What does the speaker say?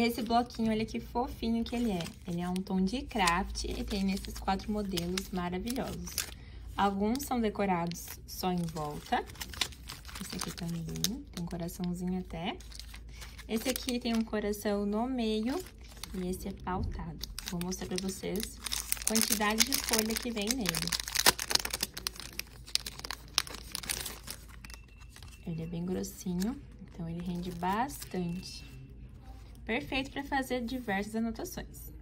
Esse bloquinho, olha que fofinho que ele é. Ele é um tom de craft e tem esses quatro modelos maravilhosos. Alguns são decorados só em volta. Esse aqui também tem um coraçãozinho até. Esse aqui tem um coração no meio e esse é pautado. Vou mostrar pra vocês a quantidade de folha que vem nele. Ele é bem grossinho, então ele rende bastante. Perfeito para fazer diversas anotações.